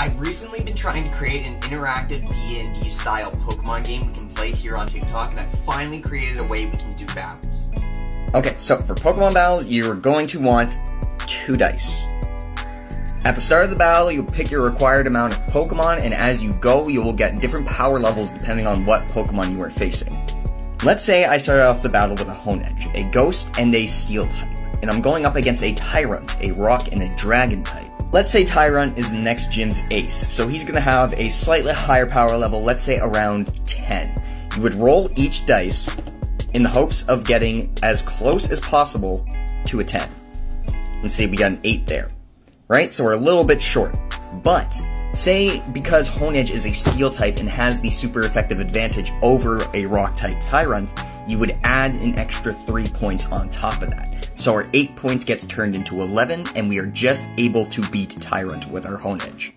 I've recently been trying to create an interactive D&D style Pokemon game we can play here on TikTok, and I've finally created a way we can do battles. Okay, so for Pokemon battles, you're going to want two dice. At the start of the battle, you'll pick your required amount of Pokemon, and as you go, you will get different power levels depending on what Pokemon you are facing. Let's say I started off the battle with a Honedge, a Ghost, and a Steel type, and I'm going up against a Tyrunt, a Rock, and a Dragon type. Let's say Tyrunt is the next gym's ace, so he's gonna have a slightly higher power level, let's say around 10. You would roll each dice in the hopes of getting as close as possible to a 10. Let's say we got an 8 there right? So we're a little bit short. But, say because Honedge is a steel type and has the super effective advantage over a rock type Tyrunt, you would add an extra 3 points on top of that. So our 8 points gets turned into 11, and we are just able to beat Tyrunt with our Honedge.